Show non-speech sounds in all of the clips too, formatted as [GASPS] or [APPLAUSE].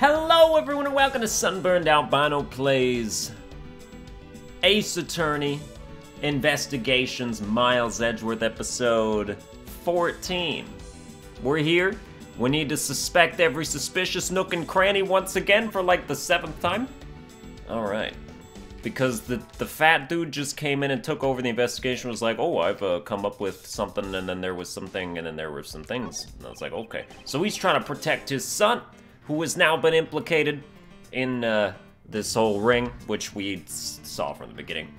Hello, everyone, and welcome to Sunburned Albino Plays Ace Attorney Investigations Miles Edgeworth episode 14. We're here. We need to suspect every suspicious nook and cranny once again for like the seventh time. Alright. Because the, the fat dude just came in and took over the investigation, was like, oh, I've uh, come up with something, and then there was something, and then there were some things. And I was like, okay. So he's trying to protect his son who has now been implicated in uh, this whole ring, which we saw from the beginning.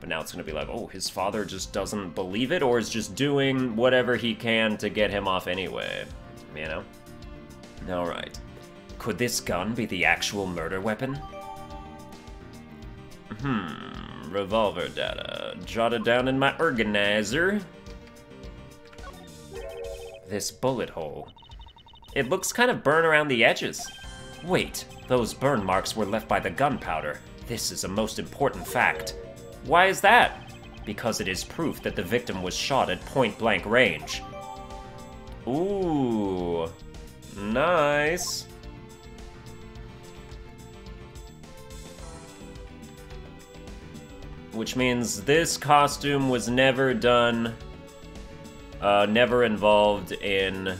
But now it's gonna be like, oh, his father just doesn't believe it, or is just doing whatever he can to get him off anyway. You know? Alright. Could this gun be the actual murder weapon? Hmm, revolver data. Jotted down in my organizer. This bullet hole. It looks kind of burn around the edges. Wait, those burn marks were left by the gunpowder. This is a most important fact. Why is that? Because it is proof that the victim was shot at point blank range. Ooh, nice. Which means this costume was never done, uh, never involved in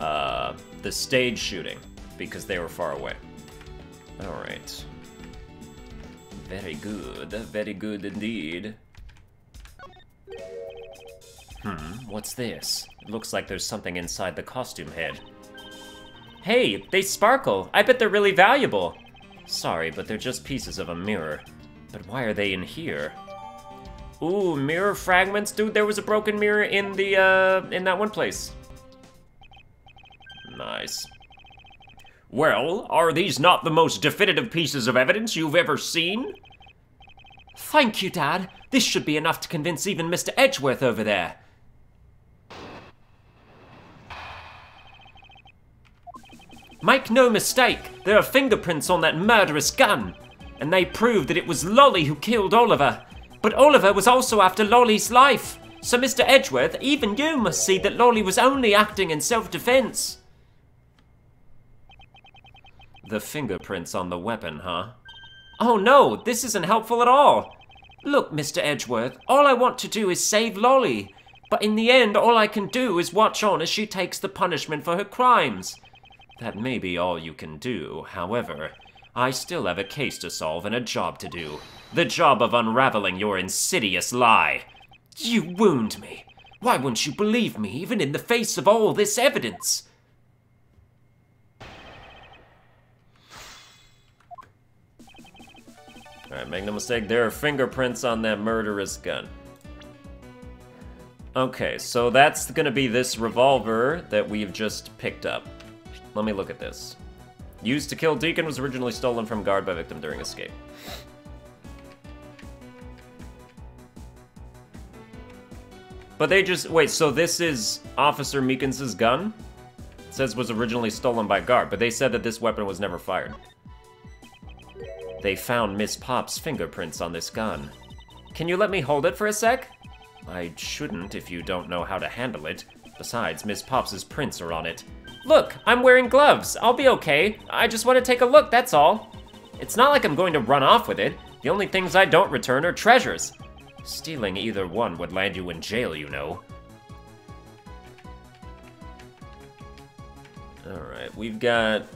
uh, the stage shooting because they were far away. Alright. Very good, very good indeed. Hmm, what's this? It looks like there's something inside the costume head. Hey, they sparkle! I bet they're really valuable! Sorry, but they're just pieces of a mirror. But why are they in here? Ooh, mirror fragments? Dude, there was a broken mirror in the, uh, in that one place. Nice. Well, are these not the most definitive pieces of evidence you've ever seen? Thank you, Dad. This should be enough to convince even Mr. Edgeworth over there. Make no mistake, there are fingerprints on that murderous gun. And they prove that it was Lolly who killed Oliver. But Oliver was also after Lolly's life. So, Mr. Edgeworth, even you must see that Lolly was only acting in self-defense. The fingerprints on the weapon, huh? Oh no, this isn't helpful at all. Look, Mr. Edgeworth, all I want to do is save Lolly. But in the end, all I can do is watch on as she takes the punishment for her crimes. That may be all you can do, however, I still have a case to solve and a job to do. The job of unraveling your insidious lie. You wound me. Why wouldn't you believe me, even in the face of all this evidence? Alright, make no mistake, there are fingerprints on that murderous gun. Okay, so that's gonna be this revolver that we've just picked up. Let me look at this. Used to kill Deacon was originally stolen from guard by victim during escape. But they just, wait, so this is Officer Meekins' gun? It says was originally stolen by guard, but they said that this weapon was never fired. They found Miss Paups' fingerprints on this gun. Can you let me hold it for a sec? I shouldn't if you don't know how to handle it. Besides, Miss Paups' prints are on it. Look, I'm wearing gloves. I'll be okay. I just want to take a look, that's all. It's not like I'm going to run off with it. The only things I don't return are treasures. Stealing either one would land you in jail, you know. Alright, we've got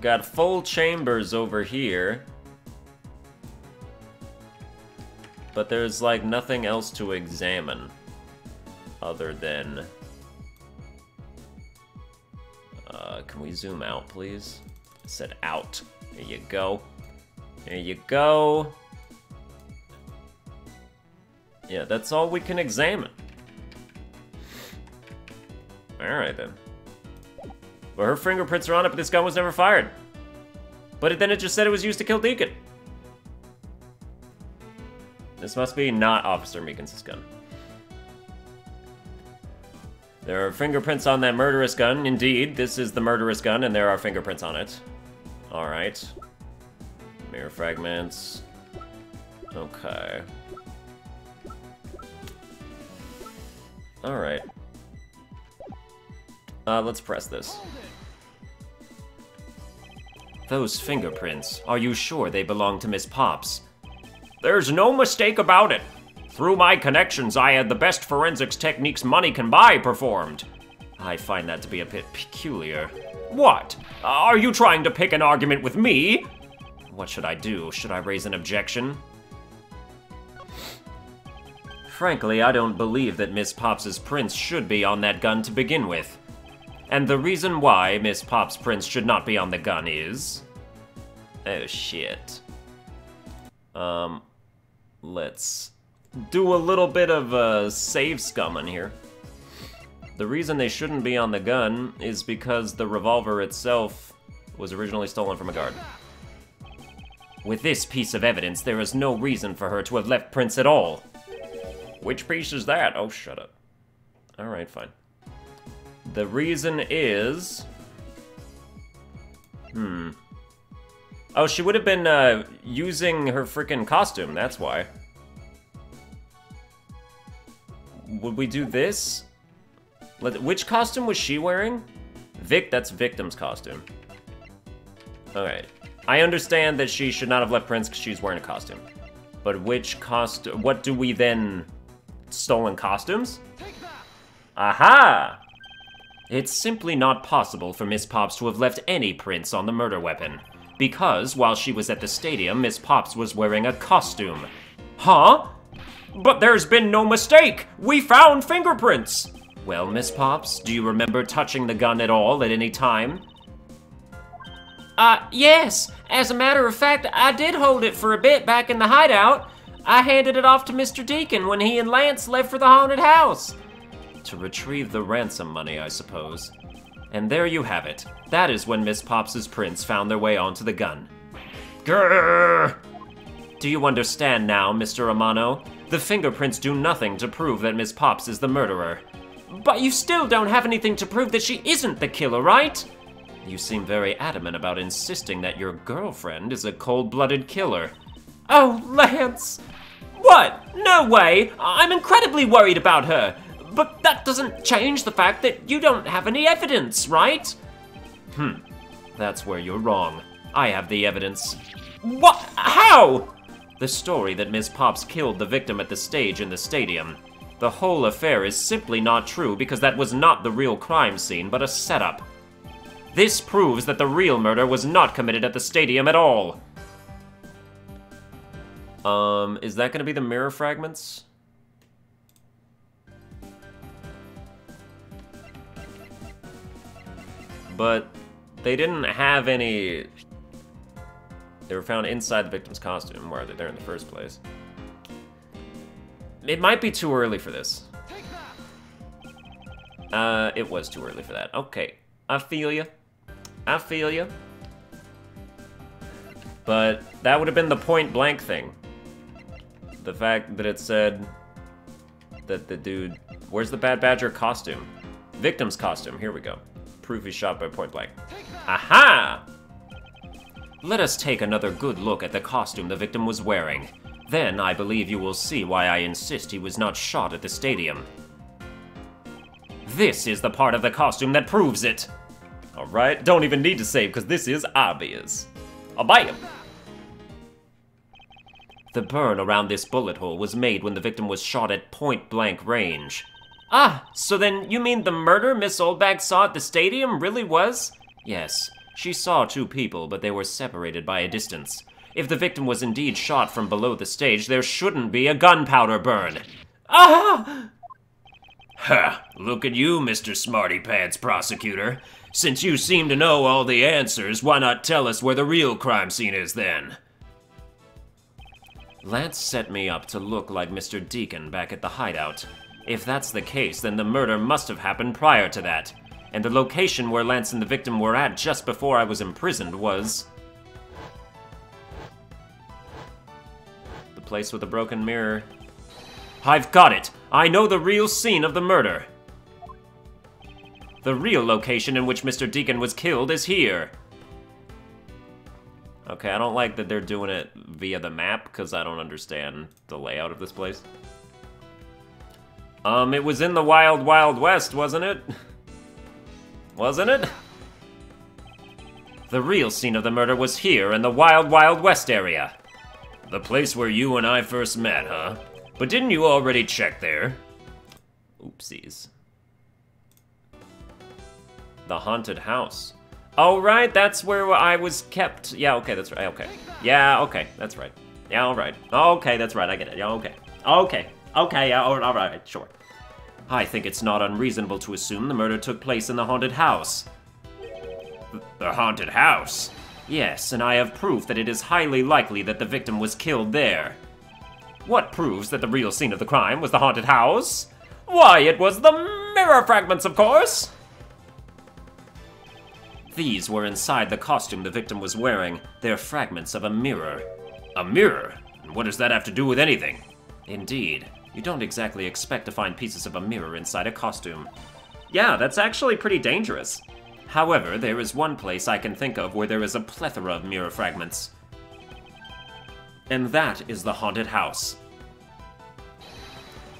Got full chambers over here. But there's like nothing else to examine. Other than... Uh, can we zoom out, please? I said out. There you go. There you go. Yeah, that's all we can examine. Alright then. But her fingerprints are on it, but this gun was never fired. But then it just said it was used to kill Deacon. This must be not Officer Meekins' gun. There are fingerprints on that murderous gun. Indeed, this is the murderous gun, and there are fingerprints on it. Alright. Mirror fragments. Okay. Alright. Uh, let's press this. Those fingerprints, are you sure they belong to Miss Paups? There's no mistake about it. Through my connections, I had the best forensics techniques money can buy performed. I find that to be a bit peculiar. What? Are you trying to pick an argument with me? What should I do? Should I raise an objection? Frankly, I don't believe that Miss Paups's prints should be on that gun to begin with. And the reason why Miss Paups' prints should not be on the gun is... Oh, shit. Um, let's do a little bit of uh, save scumming here. The reason they shouldn't be on the gun is because the revolver itself was originally stolen from a guard. With this piece of evidence, there is no reason for her to have left prints at all. Which piece is that? Oh, shut up. Alright, fine. The reason is... Hmm. Oh, she would have been uh, using her freaking costume, that's why. Would we do this? Let, which costume was she wearing? Vic, that's Victim's costume. Alright. I understand that she should not have left prints because she's wearing a costume. But which cost? What do we then... Stolen costumes? Aha! It's simply not possible for Miss Paups to have left any prints on the murder weapon. Because, while she was at the stadium, Miss Paups was wearing a costume. Huh? But there's been no mistake! We found fingerprints! Well, Miss Paups, do you remember touching the gun at all at any time? Uh, yes. As a matter of fact, I did hold it for a bit back in the hideout. I handed it off to Mr. Deacon when he and Lance left for the haunted house. To retrieve the ransom money, I suppose. And there you have it. That is when Miss Paups's prints found their way onto the gun. Grrr! Do you understand now, Mr. Amano? The fingerprints do nothing to prove that Miss Paups is the murderer. But you still don't have anything to prove that she isn't the killer, right? You seem very adamant about insisting that your girlfriend is a cold-blooded killer. Oh, Lance! What? No way! I'm incredibly worried about her! But that doesn't change the fact that you don't have any evidence, right? Hmm. That's where you're wrong. I have the evidence. What? How? The story that Miss Pops killed the victim at the stage in the stadium. The whole affair is simply not true because that was not the real crime scene, but a setup. This proves that the real murder was not committed at the stadium at all. Um, is that gonna be the mirror fragments? But they didn't have any... They were found inside the victim's costume. Why are they there in the first place? It might be too early for this. Uh, it was too early for that. Okay, I feel you. I feel you. But that would have been the point blank thing. The fact that it said that the dude... Where's the Bad Badger costume? Victim's costume. Here we go. Proof he's shot by point blank. Aha! Let us take another good look at the costume the victim was wearing. Then I believe you will see why I insist he was not shot at the stadium. This is the part of the costume that proves it. Alright, don't even need to save because this is obvious. I'll buy him. The burn around this bullet hole was made when the victim was shot at point-blank range. Ah, so then you mean the murder Miss Oldbag saw at the stadium really was? Yes, she saw two people, but they were separated by a distance. If the victim was indeed shot from below the stage, there shouldn't be a gunpowder burn. Ah! Ha! Look at you, Mr. Smarty Pants prosecutor. Since you seem to know all the answers, why not tell us where the real crime scene is then? Lance set me up to look like Mr. Deacon back at the hideout. If that's the case, then the murder must have happened prior to that. And the location where Lance and the victim were at just before I was imprisoned was... The place with the broken mirror. I've got it! I know the real scene of the murder! The real location in which Mr. Deacon was killed is here. Okay, I don't like that they're doing it via the map, because I don't understand the layout of this place. Um, it was in the Wild Wild West, wasn't it? wasn't it? The real scene of the murder was here in the Wild Wild West area. The place where you and I first met, huh? But didn't you already check there? Oopsies. The haunted house. Oh, right, that's where I was kept. Yeah, okay, that's right. Okay. Yeah, okay, that's right. Yeah, all right. Okay, that's right. I get it. Yeah, okay. Okay. Okay, yeah, all right, sure. I think it's not unreasonable to assume the murder took place in the haunted house. The haunted house? Yes, and I have proof that it is highly likely that the victim was killed there. What proves that the real scene of the crime was the haunted house? Why, it was the mirror fragments, of course! These were inside the costume the victim was wearing. They're fragments of a mirror. A mirror? What does that have to do with anything? Indeed. You don't exactly expect to find pieces of a mirror inside a costume. Yeah, that's actually pretty dangerous. However, there is one place I can think of where there is a plethora of mirror fragments. And that is the haunted house.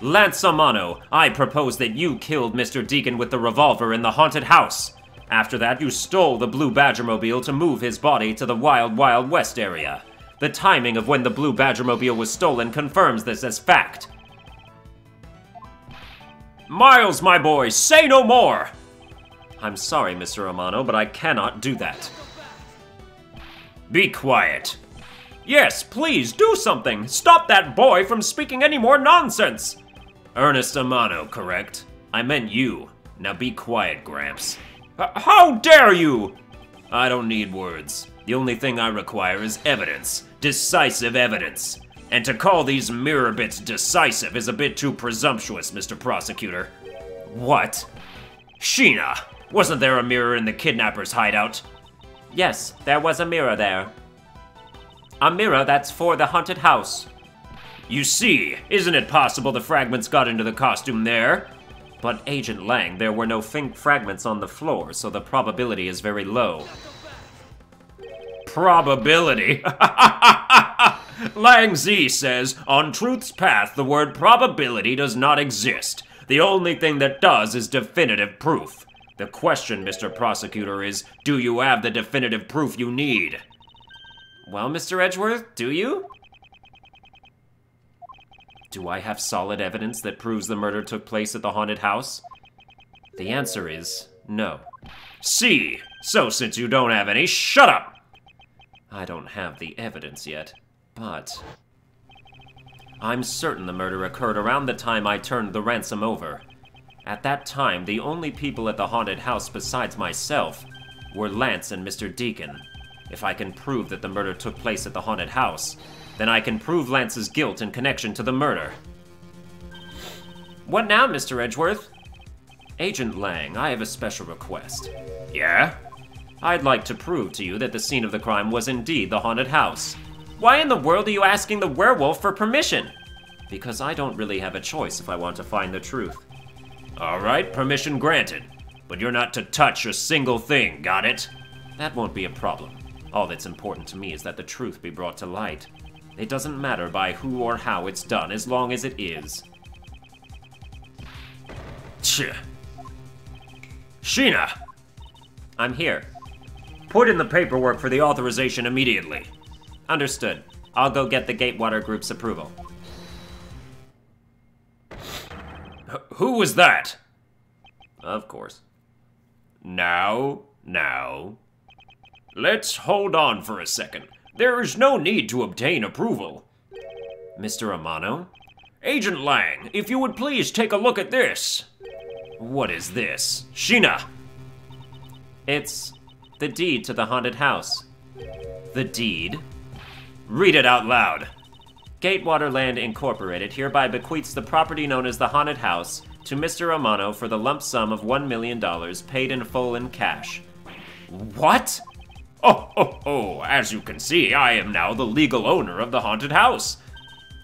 Lance Amano, I propose that you killed Mr. Deacon with the revolver in the haunted house. After that, you stole the Blue Badgermobile to move his body to the Wild Wild West area. The timing of when the Blue Badgermobile was stolen confirms this as fact. Miles, my boy, say no more! I'm sorry, Mr. Amano, but I cannot do that. Be quiet. Yes, please, do something! Stop that boy from speaking any more nonsense! Ernest Amano, correct? I meant you. Now be quiet, Gramps. How dare you! I don't need words. The only thing I require is evidence. Decisive evidence. And to call these mirror bits decisive is a bit too presumptuous, Mr. Prosecutor. What? Shih-na! Wasn't there a mirror in the kidnapper's hideout? Yes, there was a mirror there. A mirror that's for the haunted house. You see, isn't it possible the fragments got into the costume there? But Agent Lang, there were no fragments on the floor, so the probability is very low. Probability? [LAUGHS] Lang Zi says, on truth's path, the word probability does not exist. The only thing that does is definitive proof. The question, Mr. Prosecutor, is do you have the definitive proof you need? Well, Mr. Edgeworth, do you? Do I have solid evidence that proves the murder took place at the haunted house? The answer is no. See, so since you don't have any, shut up! I don't have the evidence yet, but... I'm certain the murder occurred around the time I turned the ransom over. At that time, the only people at the haunted house besides myself were Lance and Mr. Deacon. If I can prove that the murder took place at the haunted house, then I can prove Lance's guilt in connection to the murder. What now, Mr. Edgeworth? Agent Lang, I have a special request. Yeah? I'd like to prove to you that the scene of the crime was indeed the haunted house. Why in the world are you asking the werewolf for permission? Because I don't really have a choice if I want to find the truth. All right, permission granted. But you're not to touch a single thing, got it? That won't be a problem. All that's important to me is that the truth be brought to light. It doesn't matter by who or how it's done, as long as it is. Tch. Shih-na! I'm here. Put in the paperwork for the authorization immediately. Understood. I'll go get the Gatewater Group's approval. H who was that? Of course. Now, now. Let's hold on for a second. There is no need to obtain approval. Mr. Amano? Agent Lang, if you would please take a look at this. What is this? Shih-na! It's the deed to the haunted house. The deed? Read it out loud. Gatewater Land Incorporated hereby bequeaths the property known as the Haunted House to Mr. Amano for the lump sum of $1 million paid in full in cash. What? Oh, oh, oh, as you can see, I am now the legal owner of the haunted house.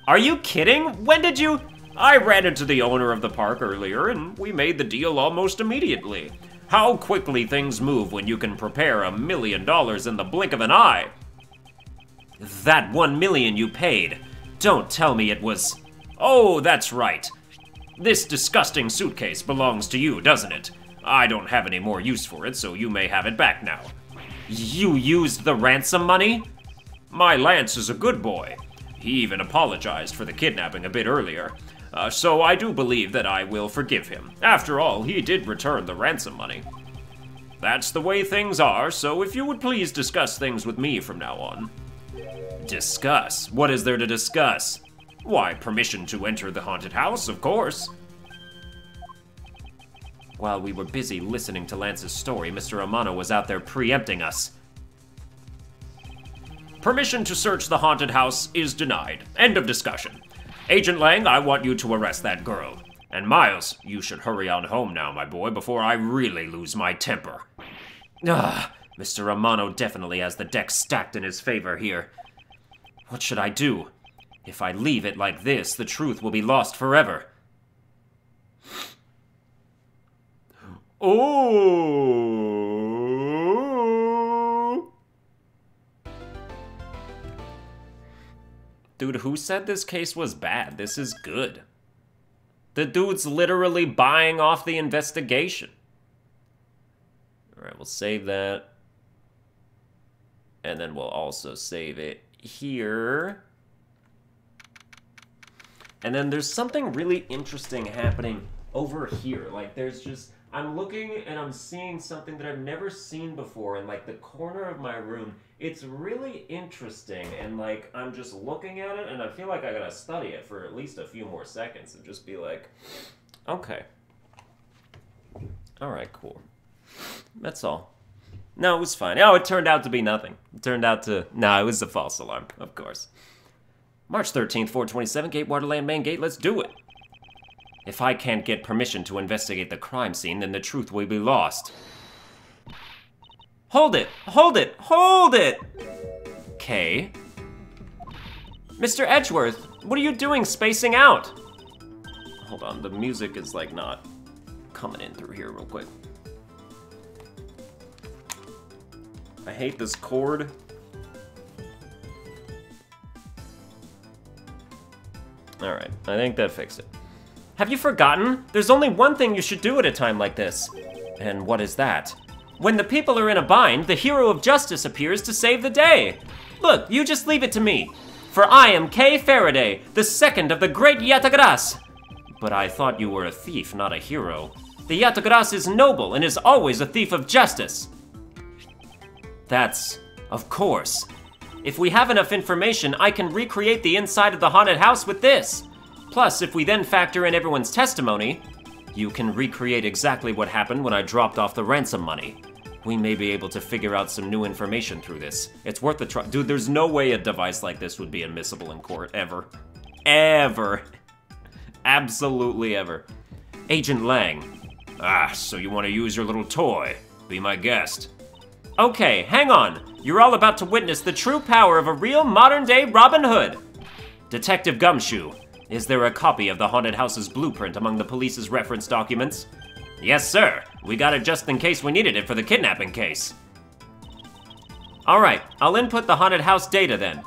Are you kidding? When did you? I ran into the owner of the park earlier, and we made the deal almost immediately. How quickly things move when you can prepare a million dollars in the blink of an eye. That one million you paid. Don't tell me it was. Oh, that's right. This disgusting suitcase belongs to you, doesn't it? I don't have any more use for it, so you may have it back now. You used the ransom money? My Lance is a good boy. He even apologized for the kidnapping a bit earlier. Uh, so I do believe that I will forgive him. After all, he did return the ransom money. That's the way things are, so if you would please discuss things with me from now on. Discuss? What is there to discuss? Why, permission to enter the haunted house, of course. While we were busy listening to Lance's story, Mr. Amano was out there preempting us. Permission to search the haunted house is denied. End of discussion. Agent Lang, I want you to arrest that girl. And Miles, you should hurry on home now, my boy, before I really lose my temper. Ah, Mr. Amano definitely has the deck stacked in his favor here. What should I do? If I leave it like this, the truth will be lost forever. [GASPS] Oh! Dude, who said this case was bad? This is good. The dude's literally buying off the investigation. Alright, we'll save that. And then we'll also save it here. And then there's something really interesting happening over here. Like, there's just I'm looking and I'm seeing something that I've never seen before in like the corner of my room. It's really interesting and like I'm just looking at it and I feel like I gotta study it for at least a few more seconds and just be like, okay. Alright, cool. That's all. No, it was fine. Oh, it turned out to be nothing. It turned out to. No, it was a false alarm, of course. March 13th, 427, Gatewater Land Main Gate, let's do it. If I can't get permission to investigate the crime scene, then the truth will be lost. Hold it! Hold it! Hold it! Okay. Mr. Edgeworth, what are you doing spacing out? Hold on, the music is like not coming in through here real quick. I hate this cord. Alright, I think that fixed it. Have you forgotten? There's only one thing you should do at a time like this. And what is that? When the people are in a bind, the hero of justice appears to save the day. Look, you just leave it to me. For I am Kay Faraday, the second of the great Yatagarasu. But I thought you were a thief, not a hero. The Yatagarasu is noble and is always a thief of justice. That's, of course. If we have enough information, I can recreate the inside of the haunted house with this. Plus, if we then factor in everyone's testimony, you can recreate exactly what happened when I dropped off the ransom money. We may be able to figure out some new information through this. It's worth a try. Dude, there's no way a device like this would be admissible in court, ever. Ever. [LAUGHS] Absolutely ever. Agent Lang. Ah, so you want to use your little toy? Be my guest. Okay, hang on. You're all about to witness the true power of a real modern day Robin Hood. Detective Gumshoe, is there a copy of the haunted house's blueprint among the police's reference documents? Yes, sir. We got it just in case we needed it for the kidnapping case. Alright, I'll input the haunted house data then.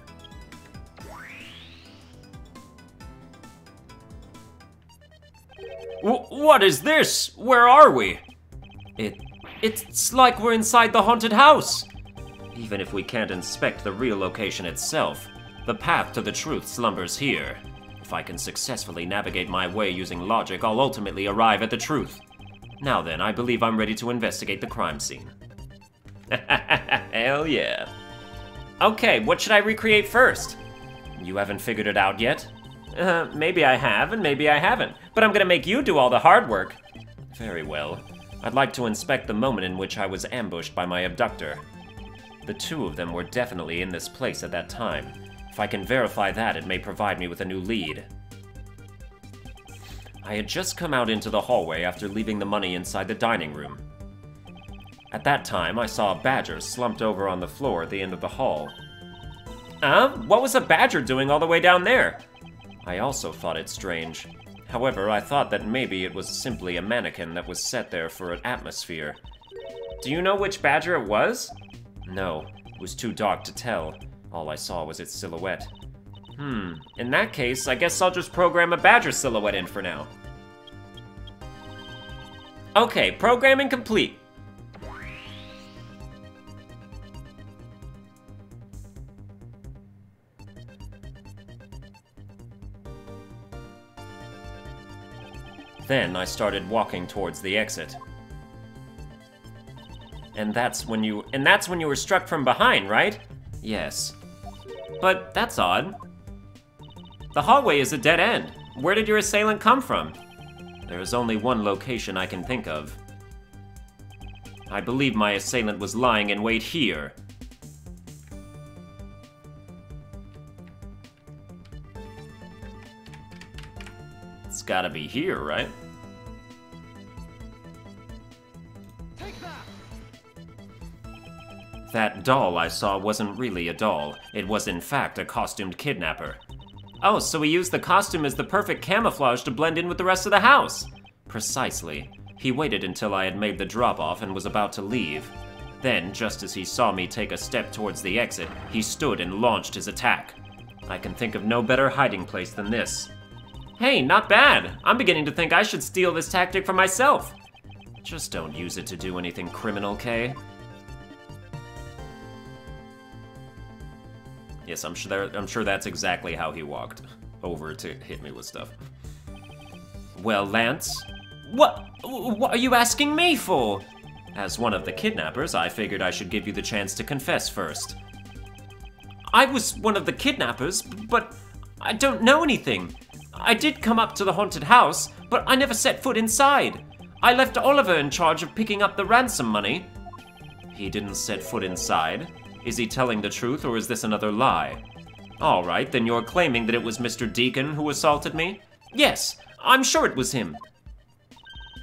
W what is this? Where are we? It... it's like we're inside the haunted house! Even if we can't inspect the real location itself, the path to the truth slumbers here. If I can successfully navigate my way using logic, I'll ultimately arrive at the truth. Now then, I believe I'm ready to investigate the crime scene. [LAUGHS] Hell yeah. Okay, what should I recreate first? You haven't figured it out yet? Uh, maybe I have, and maybe I haven't. But I'm gonna make you do all the hard work. Very well. I'd like to inspect the moment in which I was ambushed by my abductor. The two of them were definitely in this place at that time. If I can verify that, it may provide me with a new lead. I had just come out into the hallway after leaving the money inside the dining room. At that time, I saw a badger slumped over on the floor at the end of the hall. Uh, what was a badger doing all the way down there? I also thought it strange. However, I thought that maybe it was simply a mannequin that was set there for an atmosphere. Do you know which badger it was? No, it was too dark to tell. All I saw was its silhouette. Hmm, in that case, I guess I'll just program a badger silhouette in for now. Okay, programming complete. Then I started walking towards the exit. And that's when you and that's when you were struck from behind, right? Yes. But that's odd. The hallway is a dead end. Where did your assailant come from? There is only one location I can think of. I believe my assailant was lying in wait here. Gotta be here, right? That doll I saw wasn't really a doll. It was in fact a costumed kidnapper. Oh, so he used the costume as the perfect camouflage to blend in with the rest of the house. Precisely. He waited until I had made the drop-off and was about to leave. Then, just as he saw me take a step towards the exit, he stood and launched his attack. I can think of no better hiding place than this. Hey, not bad! I'm beginning to think I should steal this tactic for myself. Just don't use it to do anything criminal, Kay. Yes, I'm sure. I'm sure that's exactly how he walked over to hit me with stuff. Well, Lance, what? What are you asking me for? As one of the kidnappers, I figured I should give you the chance to confess first. I was one of the kidnappers, but I don't know anything. I did come up to the haunted house, but I never set foot inside. I left Oliver in charge of picking up the ransom money. He didn't set foot inside. Is he telling the truth, or is this another lie? All right, then you're claiming that it was Mr. Deacon who assaulted me? Yes, I'm sure it was him.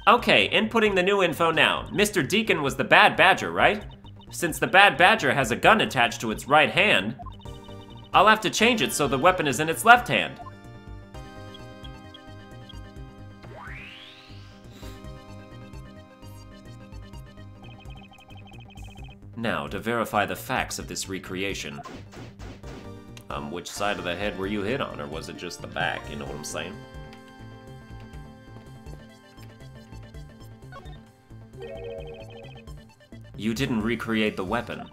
Okay, inputting the new info now. Mr. Deacon was the bad badger, right? Since the bad badger has a gun attached to its right hand, I'll have to change it so the weapon is in its left hand. Now, to verify the facts of this recreation. Um, which side of the head were you hit on, or was it just the back, you know what I'm saying? You didn't recreate the weapon.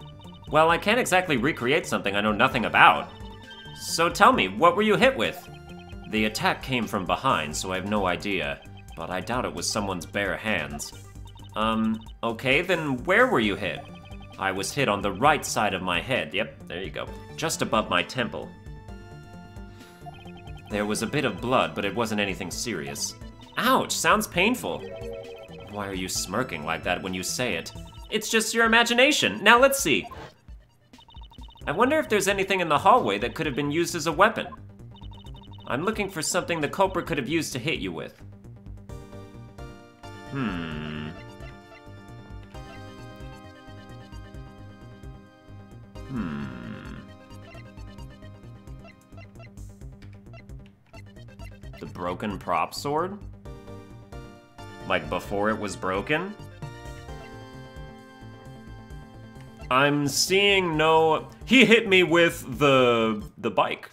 Well, I can't exactly recreate something I know nothing about. So tell me, what were you hit with? The attack came from behind, so I have no idea, but I doubt it was someone's bare hands. Um, okay, then where were you hit? I was hit on the right side of my head. Yep, there you go. Just above my temple. There was a bit of blood, but it wasn't anything serious. Ouch, sounds painful. Why are you smirking like that when you say it? It's just your imagination. Now let's see. I wonder if there's anything in the hallway that could have been used as a weapon. I'm looking for something the culprit could have used to hit you with. Hmm. The broken prop sword? Like before it was broken? I'm seeing no... He hit me with the the bike,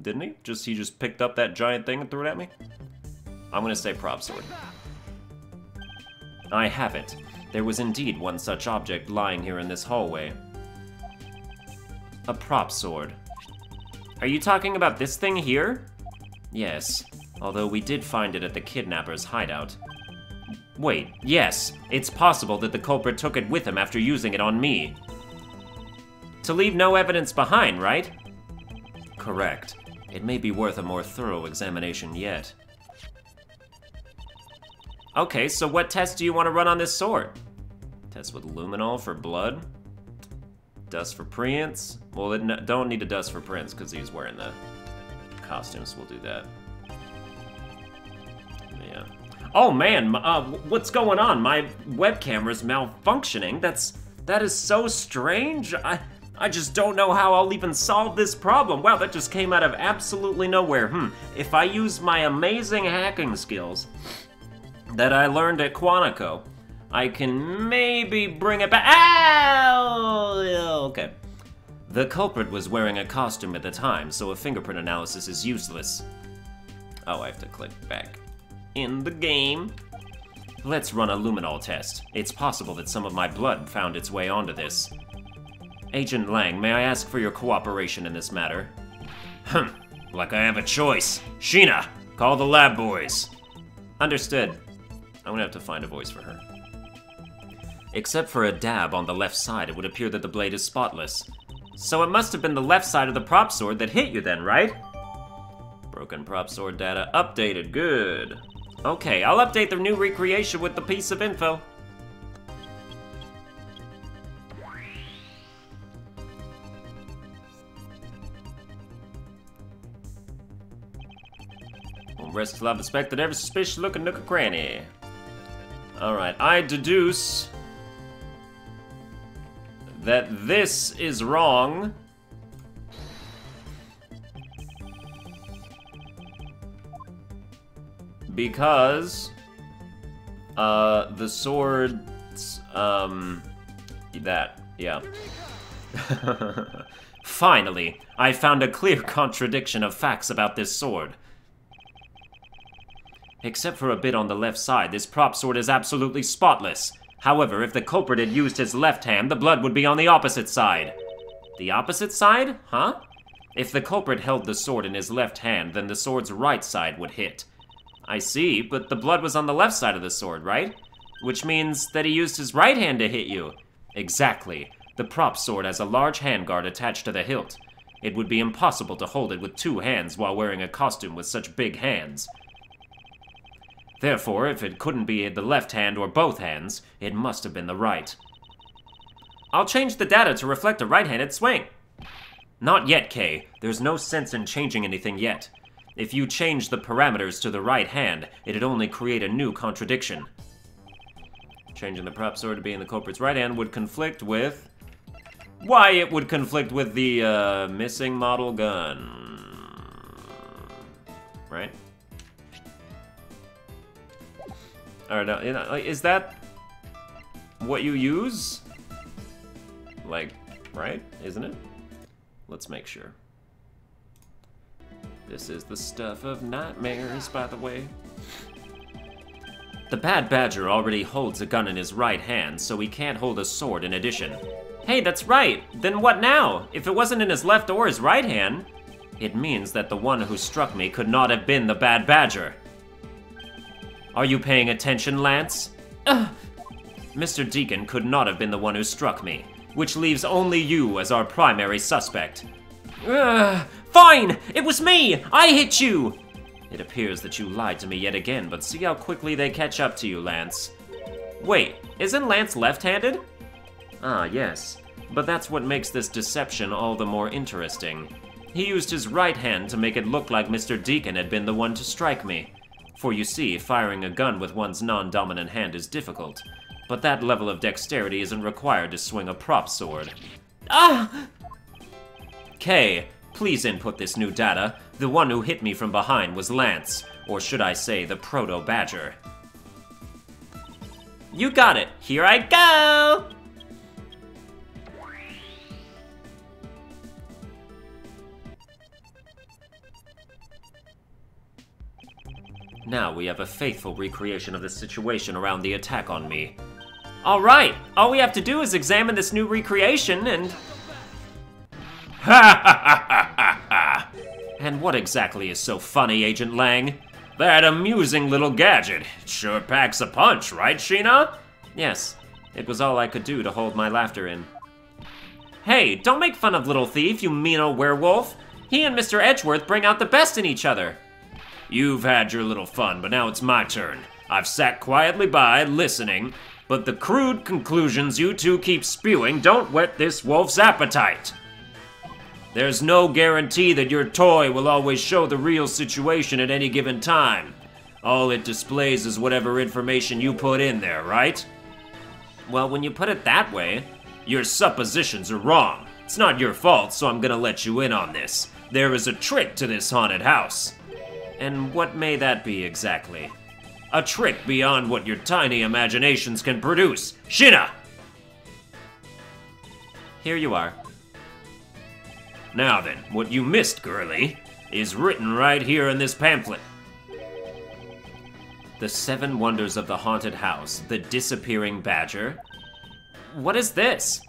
didn't he? Just He just picked up that giant thing and threw it at me? I'm gonna say prop sword. I have it. There was indeed one such object lying here in this hallway. A prop sword. Are you talking about this thing here? Yes, although we did find it at the kidnapper's hideout. Wait, yes, it's possible that the culprit took it with him after using it on me. To leave no evidence behind, right? Correct. It may be worth a more thorough examination yet. Okay, so what test do you want to run on this sword? Test with luminol for blood? Dust for prints. Well, it don't need a dust for prints because he's wearing the costumes. We'll do that. Yeah. Oh man, uh, what's going on? My web camera's malfunctioning. That's that is so strange. I I just don't know how I'll even solve this problem. Wow, that just came out of absolutely nowhere. Hmm. If I use my amazing hacking skills that I learned at Quantico, I can maybe bring it back. Ow! Okay. The culprit was wearing a costume at the time, so a fingerprint analysis is useless. Oh, I have to click back in the game. Let's run a luminol test. It's possible that some of my blood found its way onto this. Agent Lang, may I ask for your cooperation in this matter? Hm, like I have a choice. Shih-na, call the lab boys. Understood. I'm gonna have to find a voice for her. Except for a dab on the left side, it would appear that the blade is spotless. So it must have been the left side of the prop sword that hit you then, right? Broken prop sword data updated, good. Okay, I'll update the new recreation with the piece of info. Rest till I've inspected every suspicious looking nook and cranny. Alright, I deduce that this is wrong. Because uh the swords um that, yeah. [LAUGHS] Finally, I found a clear contradiction of facts about this sword. Except for a bit on the left side, this prop sword is absolutely spotless. However, if the culprit had used his left hand, the blood would be on the opposite side. The opposite side? Huh? If the culprit held the sword in his left hand, then the sword's right side would hit. I see, but the blood was on the left side of the sword, right? Which means that he used his right hand to hit you. Exactly. The prop sword has a large handguard attached to the hilt. It would be impossible to hold it with two hands while wearing a costume with such big hands. Therefore, if it couldn't be the left hand or both hands, it must have been the right. I'll change the data to reflect a right-handed swing. Not yet, Kay. There's no sense in changing anything yet. If you change the parameters to the right hand, it'd only create a new contradiction. Changing the prop sword to be in the culprit's right hand would conflict with... Why, it would conflict with the, uh, missing model gun. Right? Or no, you know, like, is that what you use? Like, right? Isn't it? Let's make sure. This is the stuff of nightmares, by the way. The Bad Badger already holds a gun in his right hand, so he can't hold a sword in addition. Hey, that's right! Then what now? If it wasn't in his left or his right hand, it means that the one who struck me could not have been the Bad Badger. Are you paying attention, Lance? Ugh. Mr. Deacon could not have been the one who struck me, which leaves only you as our primary suspect. Ugh. Fine! It was me! I hit you! It appears that you lied to me yet again, but see how quickly they catch up to you, Lance. Wait, isn't Lance left-handed? Ah, yes. But that's what makes this deception all the more interesting. He used his right hand to make it look like Mr. Deacon had been the one to strike me. For you see, firing a gun with one's non-dominant hand is difficult. But that level of dexterity isn't required to swing a prop sword. Ah! Kay, please input this new data. The one who hit me from behind was Lance, or should I say the Proto-Badger. You got it! Here I go! Now we have a faithful recreation of the situation around the attack on me. Alright, all we have to do is examine this new recreation and... Ha ha ha ha ha! And what exactly is so funny, Agent Lang? That amusing little gadget. It sure packs a punch, right, Shih-na? Yes, it was all I could do to hold my laughter in. Hey, don't make fun of Little Thief, you mean old werewolf! He and Mr. Edgeworth bring out the best in each other. You've had your little fun, but now it's my turn. I've sat quietly by, listening, but the crude conclusions you two keep spewing don't whet this wolf's appetite. There's no guarantee that your toy will always show the real situation at any given time. All it displays is whatever information you put in there, right? Well, when you put it that way, Your suppositions are wrong. It's not your fault, so I'm gonna let you in on this. There is a trick to this haunted house. And what may that be exactly? A trick beyond what your tiny imaginations can produce. Shih-na! Here you are. Now then, what you missed, girlie, is written right here in this pamphlet. The Seven Wonders of the Haunted House, The Disappearing Badger. What is this?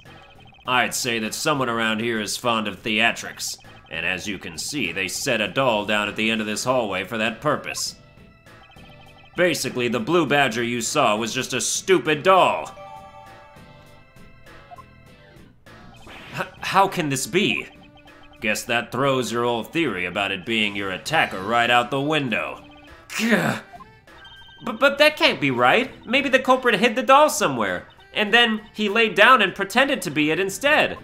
I'd say that someone around here is fond of theatrics, and as you can see, they set a doll down at the end of this hallway for that purpose. Basically, the blue badger you saw was just a stupid doll. H how can this be? Guess that throws your old theory about it being your attacker right out the window. Gah. But, but that can't be right. Maybe the culprit hid the doll somewhere, and then he laid down and pretended to be it instead.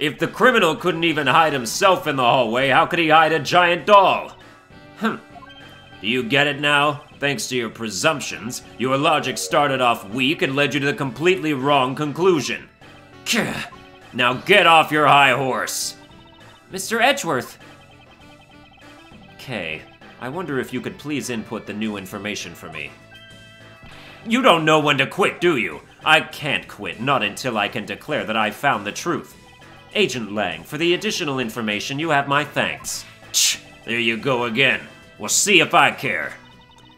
If the criminal couldn't even hide himself in the hallway, how could he hide a giant doll? Hmm. Do you get it now? Thanks to your presumptions, your logic started off weak and led you to the completely wrong conclusion. Now get off your high horse. Mr. Edgeworth. Okay, I wonder if you could please input the new information for me. You don't know when to quit, do you? I can't quit, not until I can declare that I found the truth. Agent Lang, for the additional information, you have my thanks. Tch, there you go again. We'll see if I care.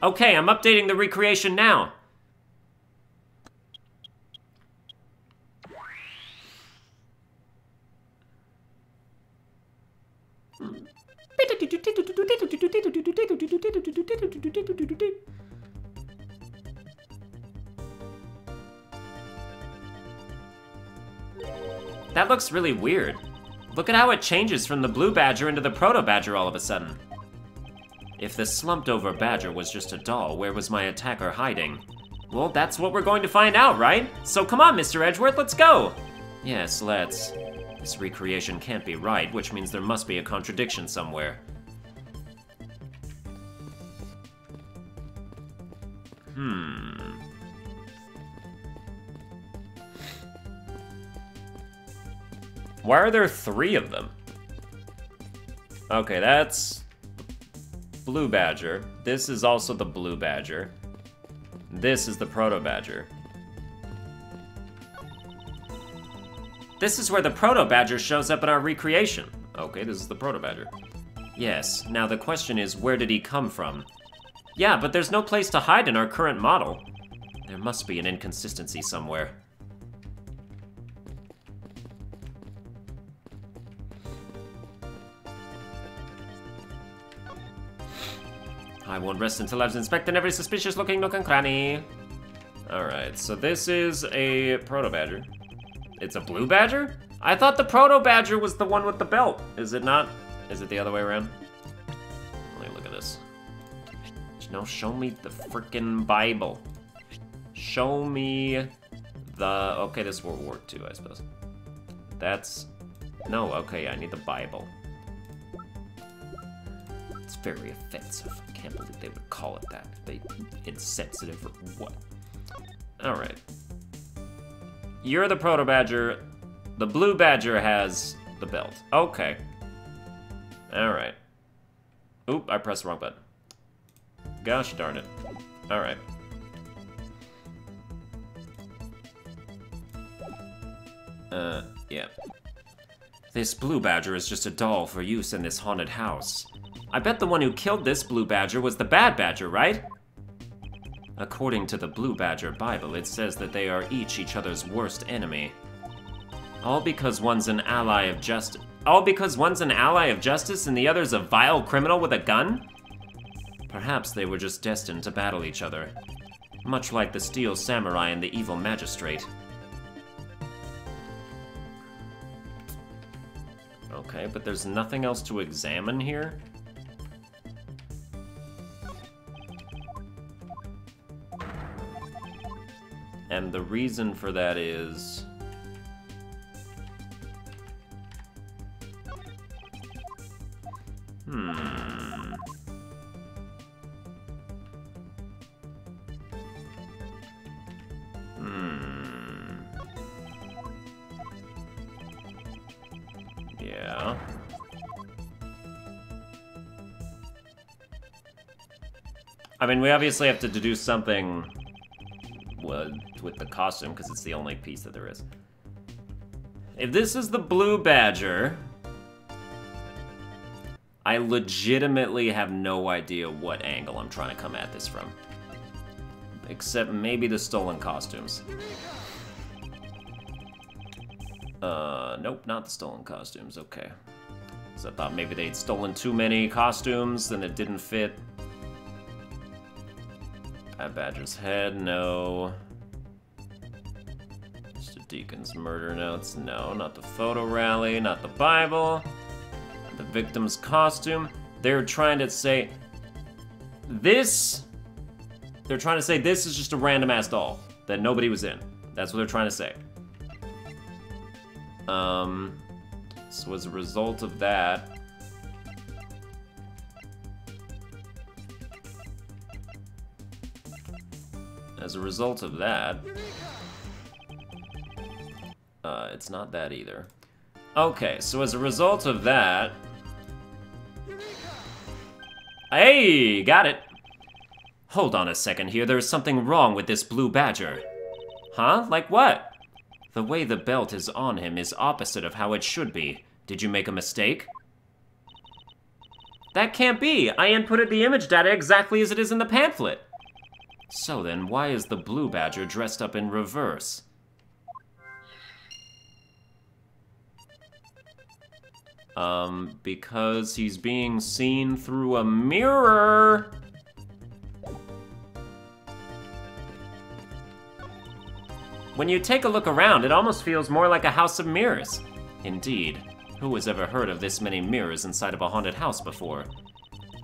Okay, I'm updating the recreation now. Hmm. That looks really weird. Look at how it changes from the blue badger into the proto badger all of a sudden. If the slumped over badger was just a doll, where was my attacker hiding? Well, that's what we're going to find out, right? So come on, Mr. Edgeworth, let's go! Yes, let's. This recreation can't be right, which means there must be a contradiction somewhere. Hmm. Why are there three of them? Okay, that's Blue Badger. This is also the Blue Badger. This is the Proto Badger. This is where the Proto Badger shows up in our recreation. Okay, this is the Proto Badger. Yes, now the question is, where did he come from? Yeah, but there's no place to hide in our current model. There must be an inconsistency somewhere. I won't rest until I've inspected every suspicious looking nook and cranny. Alright, so this is a Proto Badger. It's a Blue Badger? I thought the Proto Badger was the one with the belt. Is it not? Is it the other way around? Let me look at this. No, show me the freaking Bible. Show me the... Okay, this is World War II, I suppose. That's... No, okay, I need the Bible. It's very offensive. I can't believe they would call it that. They insensitive or what? Alright. You're the Proto Badger. The Blue Badger has the belt. Okay. Alright. Oop, I pressed the wrong button. Gosh darn it. Alright. Uh, yeah. This blue badger is just a doll for use in this haunted house. I bet the one who killed this blue badger was the bad badger, right? According to the Blue Badger Bible, it says that they are each each other's worst enemy. All because one's an ally of justice. All because one's an ally of justice and the other's a vile criminal with a gun? Perhaps they were just destined to battle each other. Much like the Steel Samurai and the Evil Magistrate. Okay, but there's nothing else to examine here? And the reason for that is... Hmm... Hmm... Yeah... I mean, we obviously have to deduce something with the costume, because it's the only piece that there is. If this is the Blue Badger, I legitimately have no idea what angle I'm trying to come at this from. Except maybe the stolen costumes. Uh, nope, not the stolen costumes, okay. So I thought maybe they'd stolen too many costumes and it didn't fit. At Badger's head, no. Deacon's murder notes, no. Not the photo rally, not the Bible. The victim's costume. They're trying to say this. They're trying to say this is just a random ass doll that nobody was in. That's what they're trying to say. Um, so as a result of that, as a result of that, uh, it's not that either. Okay, so as a result of that, hey, got it. Hold on a second here, there's something wrong with this blue badger. Huh? Like what? The way the belt is on him is opposite of how it should be. Did you make a mistake? That can't be! I inputted the image data exactly as it is in the pamphlet! So then, why is the blue badger dressed up in reverse? Um, because he's being seen through a mirror! When you take a look around, it almost feels more like a house of mirrors. Indeed. Who has ever heard of this many mirrors inside of a haunted house before?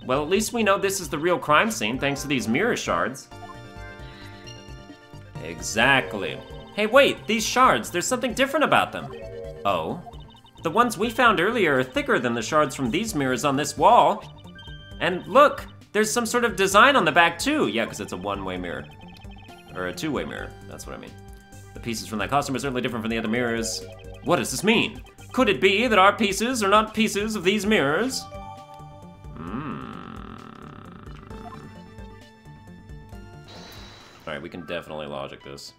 Well, at least we know this is the real crime scene thanks to these mirror shards. Exactly. Hey, wait, these shards, there's something different about them. Oh? The ones we found earlier are thicker than the shards from these mirrors on this wall. And look, there's some sort of design on the back too. Yeah, because it's a one-way mirror. Or a two-way mirror, that's what I mean. The pieces from that costume are certainly different from the other mirrors. What does this mean? Could it be that our pieces are not pieces of these mirrors? Hmm. Alright, we can definitely logic this.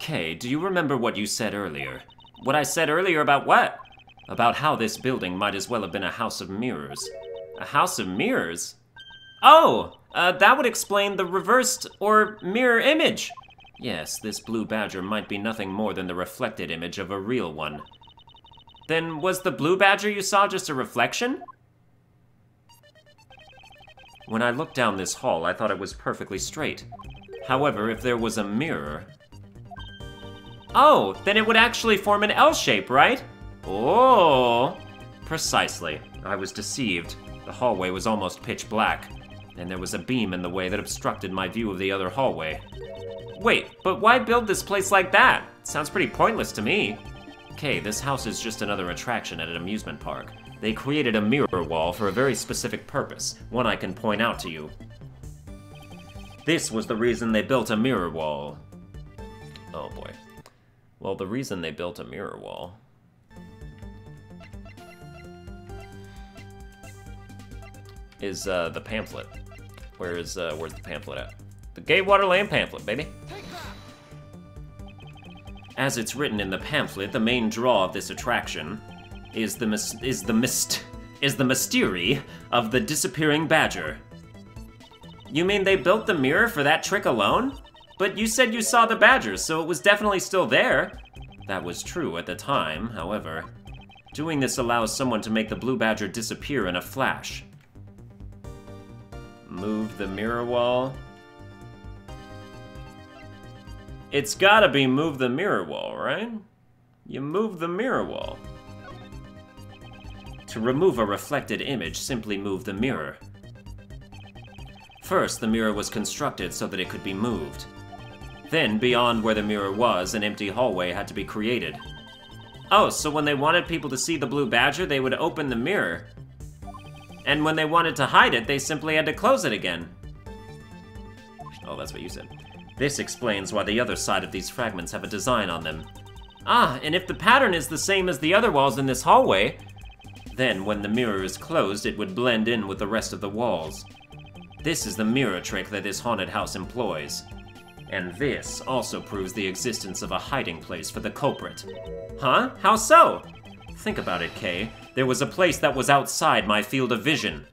Kay, do you remember what you said earlier? What I said earlier about what? About how this building might as well have been a house of mirrors. A house of mirrors? Oh, uh, that would explain the reversed or mirror image. Yes, this blue badger might be nothing more than the reflected image of a real one. Then was the blue badger you saw just a reflection? When I looked down this hall, I thought it was perfectly straight. However, if there was a mirror... Oh, then it would actually form an L shape, right? Oh, precisely. I was deceived. The hallway was almost pitch black, and there was a beam in the way that obstructed my view of the other hallway. Wait, but why build this place like that? Sounds pretty pointless to me. Okay, this house is just another attraction at an amusement park. They created a mirror wall for a very specific purpose, one I can point out to you. This was the reason they built a mirror wall. Oh boy. Well, the reason they built a mirror wall is uh, the pamphlet. Where is uh, where's the pamphlet at? The Gatewater Land pamphlet, baby. As it's written in the pamphlet, the main draw of this attraction is the mis- is the mist is the mystery of the disappearing badger. You mean they built the mirror for that trick alone? But you said you saw the badger, so it was definitely still there. That was true at the time, however. Doing this allows someone to make the blue badger disappear in a flash move the mirror wall. It's gotta be move the mirror wall, right? You move the mirror wall. To remove a reflected image, simply move the mirror. First, the mirror was constructed so that it could be moved. Then, beyond where the mirror was, an empty hallway had to be created. Oh, so when they wanted people to see the blue badger, they would open the mirror, and when they wanted to hide it, they simply had to close it again. Oh, that's what you said. This explains why the other side of these fragments have a design on them. Ah, and if the pattern is the same as the other walls in this hallway, then when the mirror is closed, it would blend in with the rest of the walls. This is the mirror trick that this haunted house employs. And this also proves the existence of a hiding place for the culprit. Huh? How so? Think about it, Kay. There was a place that was outside my field of vision.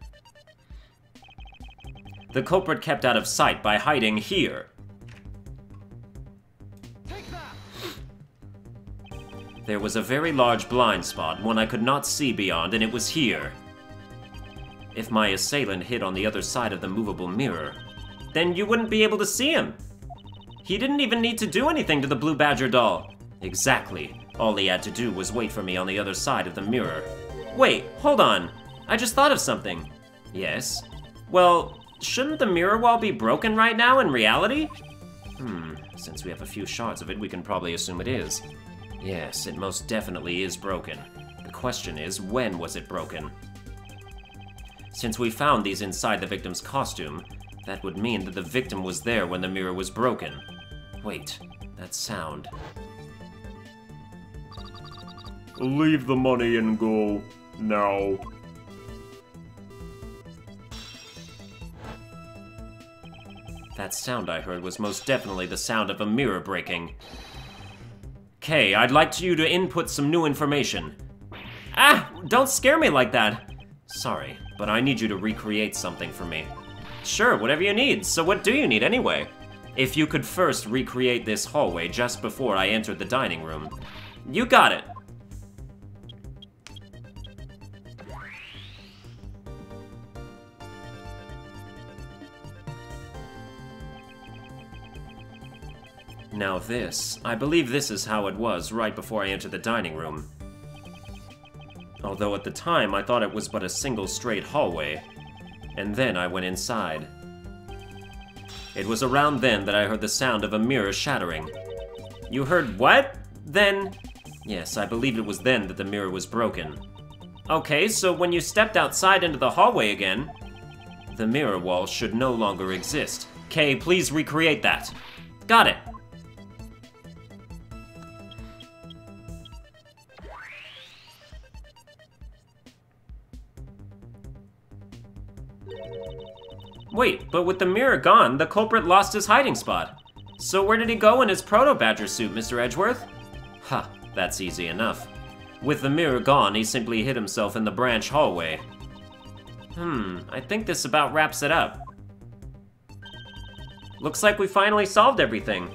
The culprit kept out of sight by hiding here. There was a very large blind spot, one I could not see beyond, and it was here. If my assailant hid on the other side of the movable mirror, then you wouldn't be able to see him. He didn't even need to do anything to the Blue Badger doll. Exactly. All he had to do was wait for me on the other side of the mirror. Wait, hold on. I just thought of something. Yes? Well, shouldn't the mirror wall be broken right now in reality? Hmm, since we have a few shards of it, we can probably assume it is. Yes, it most definitely is broken. The question is, when was it broken? Since we found these inside the victim's costume, that would mean that the victim was there when the mirror was broken. Wait, that sound. Leave the money and go. Now. That sound I heard was most definitely the sound of a mirror breaking. Kay, I'd like you to input some new information. Ah! Don't scare me like that! Sorry, but I need you to recreate something for me. Sure, whatever you need. So what do you need anyway? If you could first recreate this hallway just before I entered the dining room. You got it! Now this, I believe this is how it was right before I entered the dining room. Although at the time I thought it was but a single straight hallway. And then I went inside. It was around then that I heard the sound of a mirror shattering. You heard what? Then... Yes, I believe it was then that the mirror was broken. Okay, so when you stepped outside into the hallway again, the mirror wall should no longer exist. Kay, please recreate that. Got it. Wait, but with the mirror gone, the culprit lost his hiding spot. So where did he go in his proto-badger suit, Mr. Edgeworth? Huh, that's easy enough. With the mirror gone, he simply hid himself in the branch hallway. Hmm, I think this about wraps it up. Looks like we finally solved everything.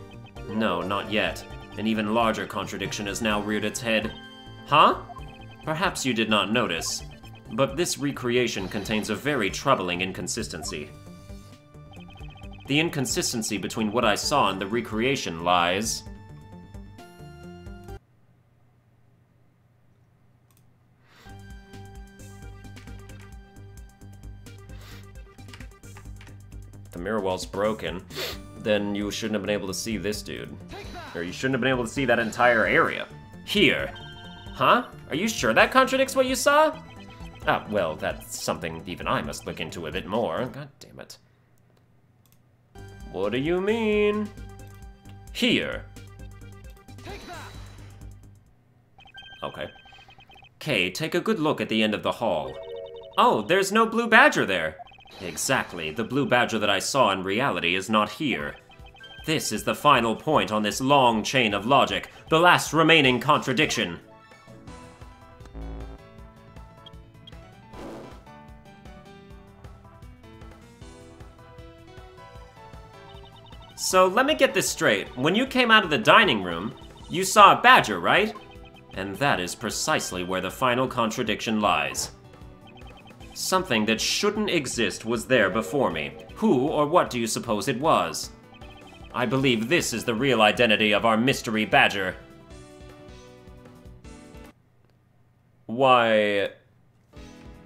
No, not yet. An even larger contradiction has now reared its head. Huh? Perhaps you did not notice, but this recreation contains a very troubling inconsistency. The inconsistency between what I saw and the recreation lies... the mirror wall's broken, then you shouldn't have been able to see this dude. Or you shouldn't have been able to see that entire area. Here. Huh? Are you sure that contradicts what you saw? Ah, well, that's something even I must look into a bit more. God damn it. What do you mean? Here. Okay. Kay, take a good look at the end of the hall. Oh, there's no blue badger there. Exactly, the blue badger that I saw in reality is not here. This is the final point on this long chain of logic, the last remaining contradiction. So let me get this straight. When you came out of the dining room, you saw a badger, right? And that is precisely where the final contradiction lies. Something that shouldn't exist was there before me. Who or what do you suppose it was? I believe this is the real identity of our mystery badger. Why,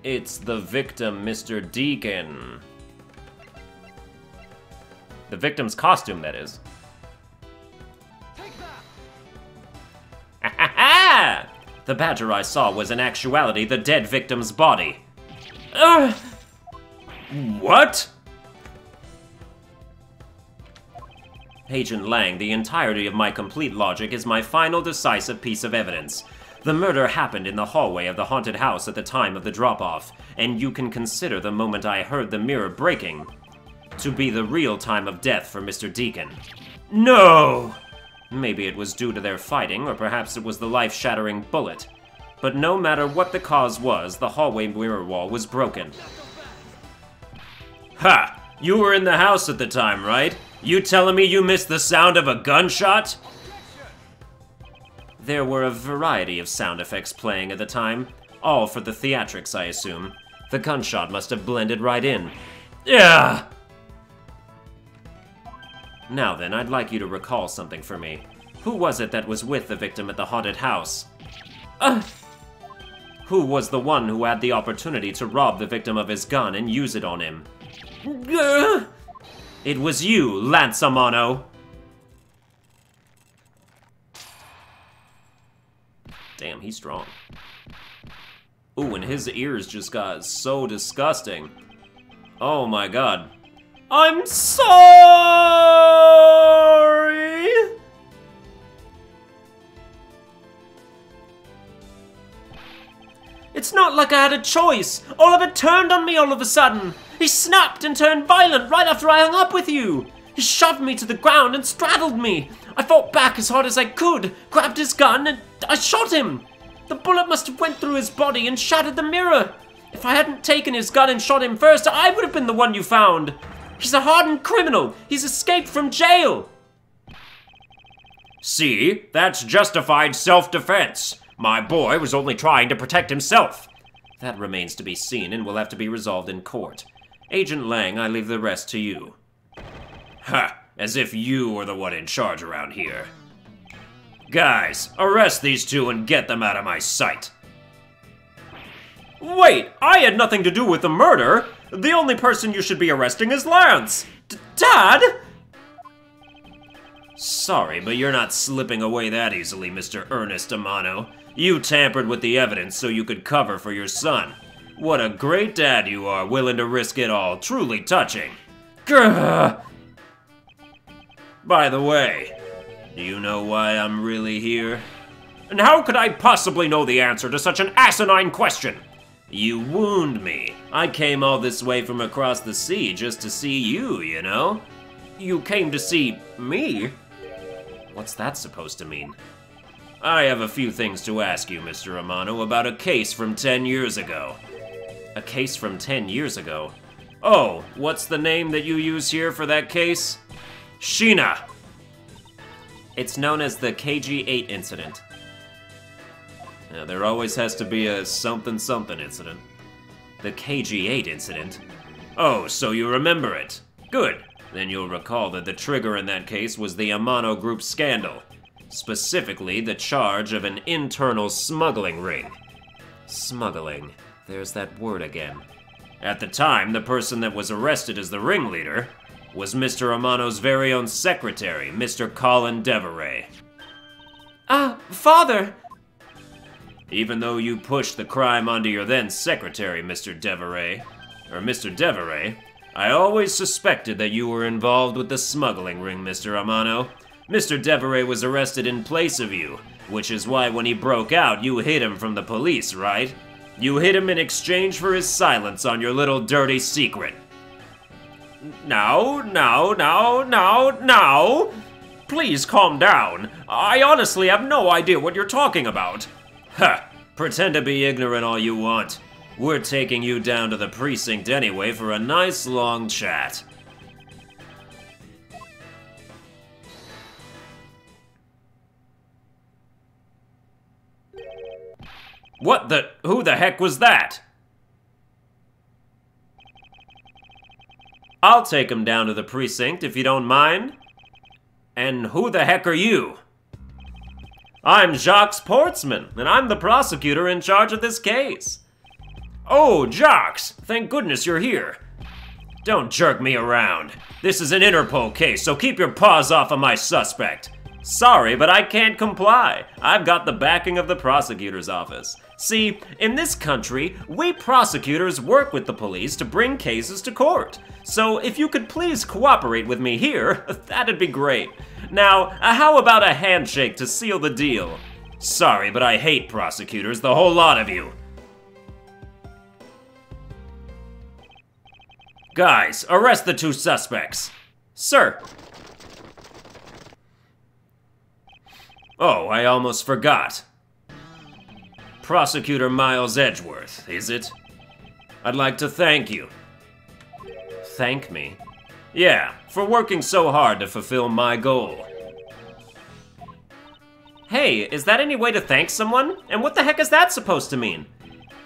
it's the victim, Mr. Deacon. The victim's costume, that is. [LAUGHS] the badger I saw was in actuality the dead victim's body. Uh, what? Agent Lang, the entirety of my complete logic is my final decisive piece of evidence. The murder happened in the hallway of the haunted house at the time of the drop-off, and you can consider the moment I heard the mirror breaking to be the real time of death for Mr. Deacon. No! Maybe it was due to their fighting, or perhaps it was the life shattering bullet. But no matter what the cause was, the hallway mirror wall was broken. Ha! You were in the house at the time, right? You telling me you missed the sound of a gunshot? There were a variety of sound effects playing at the time, all for the theatrics, I assume. The gunshot must have blended right in. Yeah! Now then, I'd like you to recall something for me. Who was it that was with the victim at the haunted house? Uh, who was the one who had the opportunity to rob the victim of his gun and use it on him? It was you, Lance Amano. Damn, he's strong. Ooh, and his ears just got so disgusting. Oh my god. I'm sorry! It's not like I had a choice. Oliver turned on me all of a sudden. He snapped and turned violent right after I hung up with you. He shoved me to the ground and straddled me. I fought back as hard as I could, grabbed his gun, and I shot him. The bullet must have went through his body and shattered the mirror. If I hadn't taken his gun and shot him first, I would have been the one you found. He's a hardened criminal. He's escaped from jail. See, that's justified self-defense. My boy was only trying to protect himself. That remains to be seen and will have to be resolved in court. Agent Lang, I leave the rest to you. Ha! As if you were the one in charge around here. Guys, arrest these two and get them out of my sight. Wait, I had nothing to do with the murder. The only person you should be arresting is Lance. D Dad? Sorry, but you're not slipping away that easily, Mr. Ernest Amano. You tampered with the evidence so you could cover for your son. What a great dad you are, willing to risk it all. Truly touching. Grr. By the way, do you know why I'm really here? And how could I possibly know the answer to such an asinine question? You wound me. I came all this way from across the sea just to see you, you know? You came to see me? What's that supposed to mean? I have a few things to ask you, Mr. Amano, about a case from 10 years ago. A case from 10 years ago? Oh, what's the name that you use here for that case? Shih-na! It's known as the KG-8 incident. Now, there always has to be a something-something incident. The KG-8 incident? Oh, so you remember it. Good. Then you'll recall that the trigger in that case was the Amano Group scandal. Specifically, the charge of an internal smuggling ring. Smuggling. There's that word again. At the time, the person that was arrested as the ringleader was Mr. Amano's very own secretary, Mr. Colin Devorae. Ah, father! Even though you pushed the crime onto your then secretary, Mr. Devorae, or Mr. Devorae, I always suspected that you were involved with the smuggling ring, Mr. Amano. Mr. Devorae was arrested in place of you, which is why when he broke out, you hid him from the police, right? You hid him in exchange for his silence on your little dirty secret. Now, now, now, now, now! Please calm down. I honestly have no idea what you're talking about. Ha! Pretend to be ignorant all you want. We're taking you down to the precinct anyway for a nice long chat. What the? Who the heck was that? I'll take him down to the precinct if you don't mind. And who the heck are you? I'm Jacques Portsman, and I'm the prosecutor in charge of this case. Oh, Jacques! Thank goodness you're here. Don't jerk me around. This is an Interpol case, so keep your paws off of my suspect. Sorry, but I can't comply. I've got the backing of the prosecutor's office. See, in this country, we prosecutors work with the police to bring cases to court. So if you could please cooperate with me here, [LAUGHS] that'd be great. Now, uh, how about a handshake to seal the deal? Sorry, but I hate prosecutors, the whole lot of you. Guys, arrest the two suspects. Sir. Oh, I almost forgot. Prosecutor Miles Edgeworth, is it? I'd like to thank you. Thank me? Yeah, for working so hard to fulfill my goal. Hey, is that any way to thank someone? And what the heck is that supposed to mean?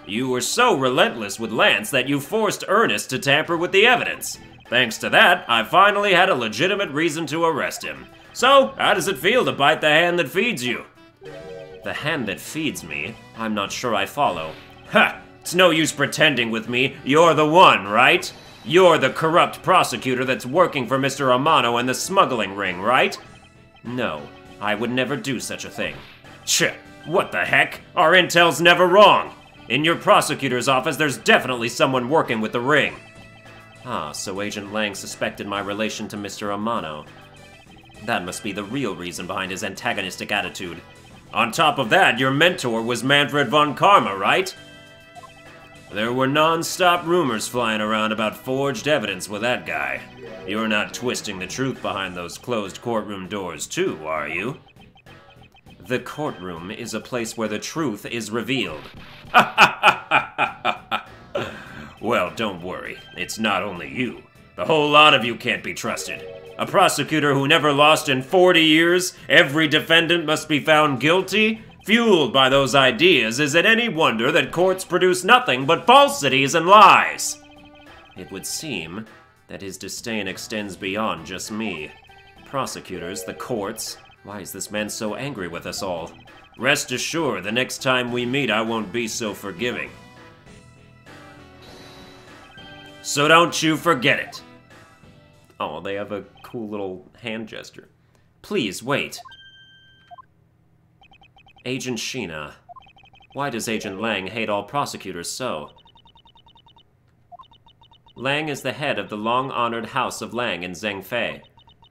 You were so relentless with Lance that you forced Ernest to tamper with the evidence. Thanks to that, I finally had a legitimate reason to arrest him. So, how does it feel to bite the hand that feeds you? The hand that feeds me? I'm not sure I follow. Ha! It's no use pretending with me. You're the one, right? You're the corrupt prosecutor that's working for Mr. Amano and the smuggling ring, right? No, I would never do such a thing. Ch! What the heck? Our intel's never wrong! In your prosecutor's office, there's definitely someone working with the ring. Ah, so Agent Lang suspected my relation to Mr. Amano. That must be the real reason behind his antagonistic attitude. On top of that, your mentor was Manfred von Karma, right? There were non-stop rumors flying around about forged evidence with that guy. You're not twisting the truth behind those closed courtroom doors, too, are you? The courtroom is a place where the truth is revealed. [LAUGHS] well, don't worry. It's not only you. The whole lot of you can't be trusted. A prosecutor who never lost in 40 years, every defendant must be found guilty? Fueled by those ideas, is it any wonder that courts produce nothing but falsities and lies? It would seem that his disdain extends beyond just me. Prosecutors, the courts, why is this man so angry with us all? Rest assured, the next time we meet, I won't be so forgiving. So don't you forget it. Oh, they have a cool little hand gesture. Please, wait. Agent Shih-na. Why does Agent Lang hate all prosecutors so? Lang is the head of the long-honored House of Lang in Zheng Fa.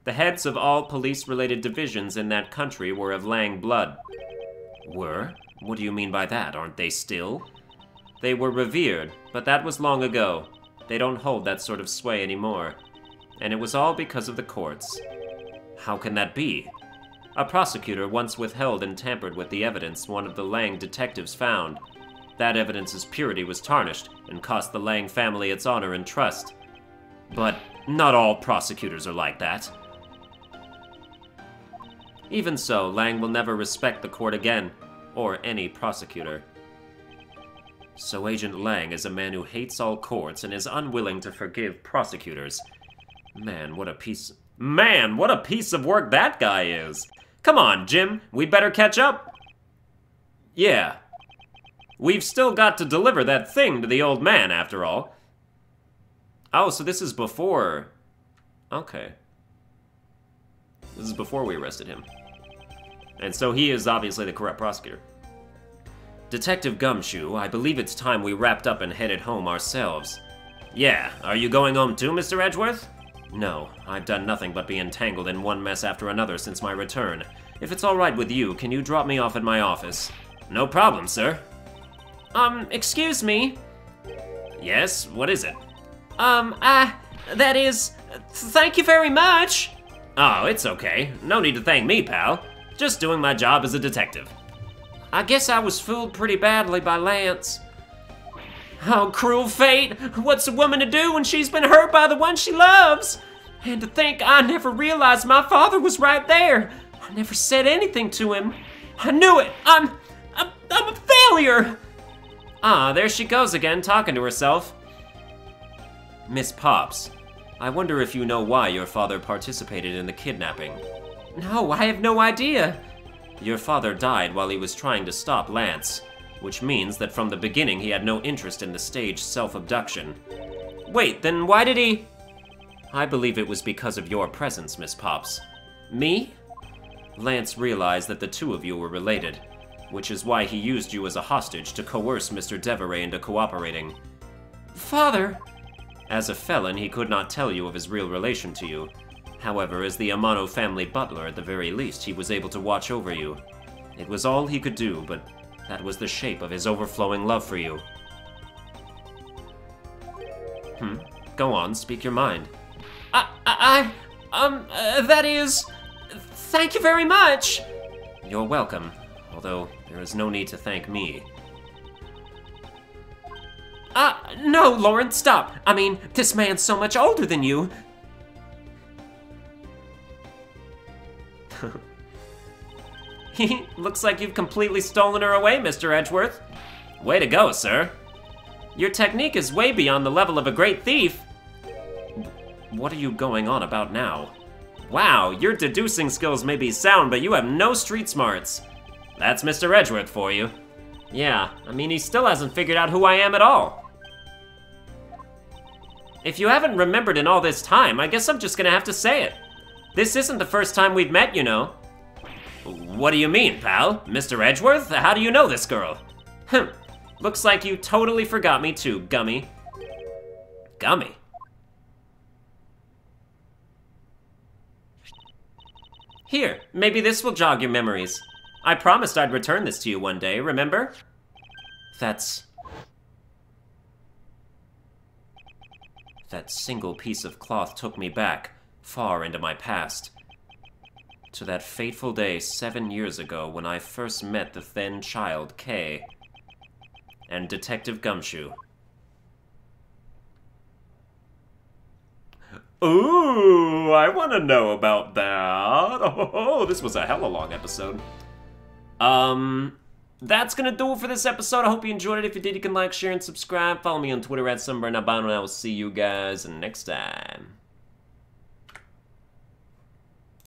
The heads of all police-related divisions in that country were of Lang blood. Were? What do you mean by that? Aren't they still? They were revered, but that was long ago. They don't hold that sort of sway anymore. And it was all because of the courts. How can that be? A prosecutor once withheld and tampered with the evidence one of the Lang detectives found. That evidence's purity was tarnished and cost the Lang family its honor and trust. But not all prosecutors are like that. Even so, Lang will never respect the court again, or any prosecutor. So Agent Lang is a man who hates all courts and is unwilling to forgive prosecutors. Man, what a piece... Man, what a piece of work that guy is! Come on, Jim, we better catch up. Yeah. We've still got to deliver that thing to the old man, after all. Oh, so this is before... Okay. This is before we arrested him. And so he is obviously the corrupt prosecutor. Detective Gumshoe, I believe it's time we wrapped up and headed home ourselves. Yeah, are you going home too, Mr. Edgeworth? No, I've done nothing but be entangled in one mess after another since my return. If it's alright with you, can you drop me off at my office? No problem, sir. Um, excuse me? Yes, what is it? Um, uh, that is, thank you very much. Oh, it's okay. No need to thank me, pal. Just doing my job as a detective. I guess I was fooled pretty badly by Lance. Oh, cruel fate! What's a woman to do when she's been hurt by the one she loves? And to think I never realized my father was right there. I never said anything to him. I knew it. I'm, I'm, I'm a failure. Ah, there she goes again, talking to herself. Miss Paups, I wonder if you know why your father participated in the kidnapping. No, I have no idea. Your father died while he was trying to stop Lance, which means that from the beginning he had no interest in the staged self-abduction. Wait, then why did he... I believe it was because of your presence, Miss Paups. Me? Lance realized that the two of you were related, which is why he used you as a hostage to coerce Mr. Devorae into cooperating. Father? As a felon, he could not tell you of his real relation to you. However, as the Amano family butler, at the very least, he was able to watch over you. It was all he could do, but that was the shape of his overflowing love for you. Hmm? Go on, speak your mind. I, I, um, uh, that is, thank you very much. You're welcome, although there is no need to thank me. Uh, no, Lauren, stop. I mean, this man's so much older than you. Looks like you've completely stolen her away, Mr. Edgeworth. Way to go, sir. Your technique is way beyond the level of a great thief. What are you going on about now? Wow, your deducing skills may be sound, but you have no street smarts. That's Mr. Edgeworth for you. Yeah, I mean, he still hasn't figured out who I am at all. If you haven't remembered in all this time, I guess I'm just gonna have to say it. This isn't the first time we've met, you know. What do you mean, pal? Mr. Edgeworth? How do you know this girl? Hm, looks like you totally forgot me too, Gummy. Gummy? Here, maybe this will jog your memories. I promised I'd return this to you one day, remember? That's... That single piece of cloth took me back, far into my past. To that fateful day seven years ago when I first met the then child, Kay. And Detective Gumshoe. Ooh, I want to know about that. [LAUGHS] Oh, this was a hella long episode. Um, that's gonna do it for this episode. I hope you enjoyed it. If you did, you can like, share, and subscribe. Follow me on Twitter at Sunburn and I will see you guys next time.